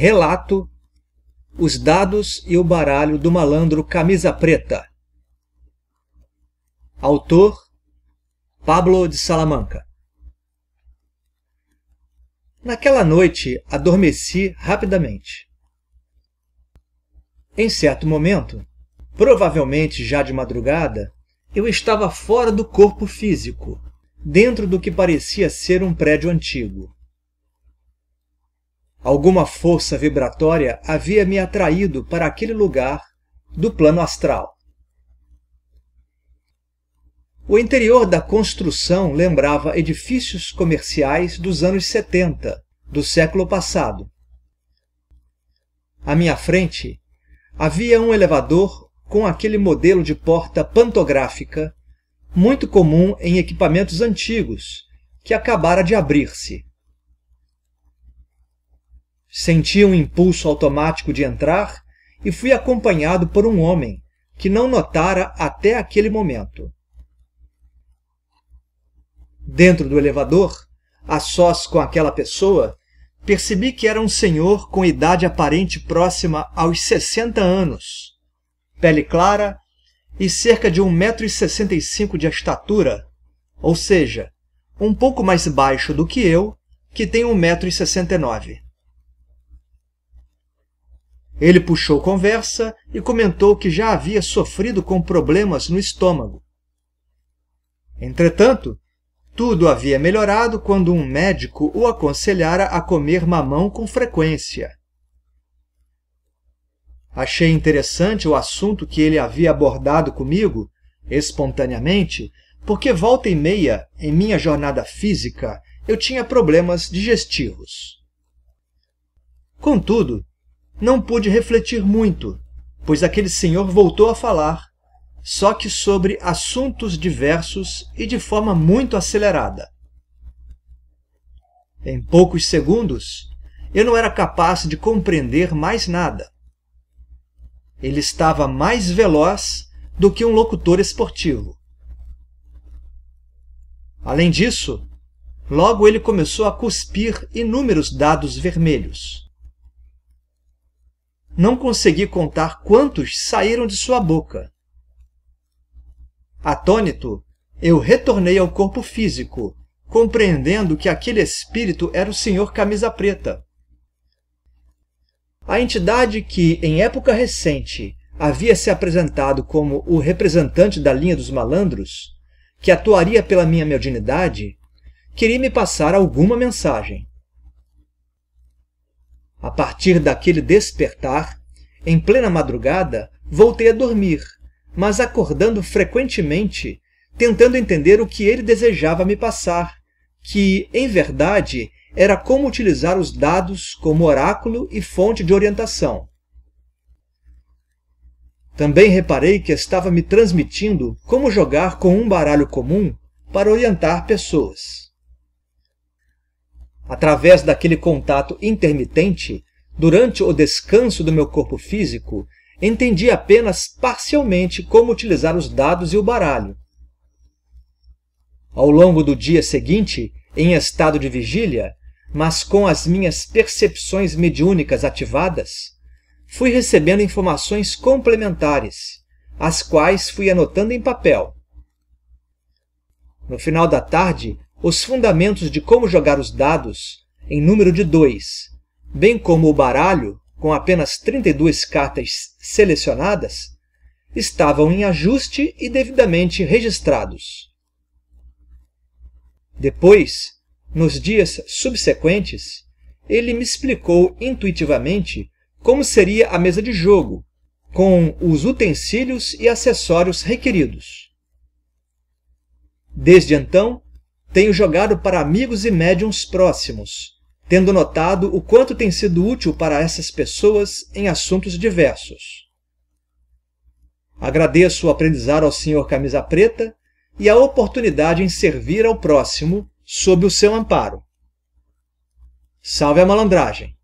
Relato Os dados e o baralho do malandro Camisa Preta. Autor Pablo de Salamanca. Naquela noite adormeci rapidamente. Em certo momento, provavelmente já de madrugada, eu estava fora do corpo físico, dentro do que parecia ser um prédio antigo. Alguma força vibratória havia me atraído para aquele lugar do plano astral. O interior da construção lembrava edifícios comerciais dos anos 70 do século passado. À minha frente havia um elevador com aquele modelo de porta pantográfica muito comum em equipamentos antigos que acabara de abrir-se. Senti um impulso automático de entrar e fui acompanhado por um homem que não notara até aquele momento. Dentro do elevador, a sós com aquela pessoa, percebi que era um senhor com idade aparente próxima aos 60 anos, pele clara e cerca de 1,65m de estatura, ou seja, um pouco mais baixo do que eu, que tenho 1,69m. Ele puxou conversa e comentou que já havia sofrido com problemas no estômago. Entretanto, tudo havia melhorado quando um médico o aconselhara a comer mamão com frequência. Achei interessante o assunto que ele havia abordado comigo, espontaneamente, porque volta e meia, em minha jornada física, eu tinha problemas digestivos. Contudo, não pude refletir muito, pois aquele senhor voltou a falar, só que sobre assuntos diversos e de forma muito acelerada. Em poucos segundos, eu não era capaz de compreender mais nada. Ele estava mais veloz do que um locutor esportivo. Além disso, logo ele começou a cuspir inúmeros dados vermelhos. Não consegui contar quantos saíram de sua boca. Atônito, eu retornei ao corpo físico, compreendendo que aquele espírito era o Senhor Camisa Preta. A entidade que, em época recente, havia se apresentado como o representante da linha dos malandros, que atuaria pela minha mediunidade, queria me passar alguma mensagem. A partir daquele despertar, em plena madrugada, voltei a dormir, mas acordando frequentemente, tentando entender o que ele desejava me passar, que, em verdade, era como utilizar os dados como oráculo e fonte de orientação. Também reparei que estava me transmitindo como jogar com um baralho comum para orientar pessoas. Através daquele contato intermitente, durante o descanso do meu corpo físico, entendi apenas parcialmente como utilizar os dados e o baralho. Ao longo do dia seguinte, em estado de vigília, mas com as minhas percepções mediúnicas ativadas, fui recebendo informações complementares, as quais fui anotando em papel. No final da tarde, os fundamentos de como jogar os dados, em número de dois, bem como o baralho, com apenas 32 cartas selecionadas, estavam em ajuste e devidamente registrados. Depois, nos dias subsequentes, ele me explicou intuitivamente como seria a mesa de jogo, com os utensílios e acessórios requeridos. Desde então, tenho jogado para amigos e médiums próximos, tendo notado o quanto tem sido útil para essas pessoas em assuntos diversos. Agradeço o aprendizado ao Sr. Camisa Preta e a oportunidade em servir ao próximo sob o seu amparo. Salve a malandragem!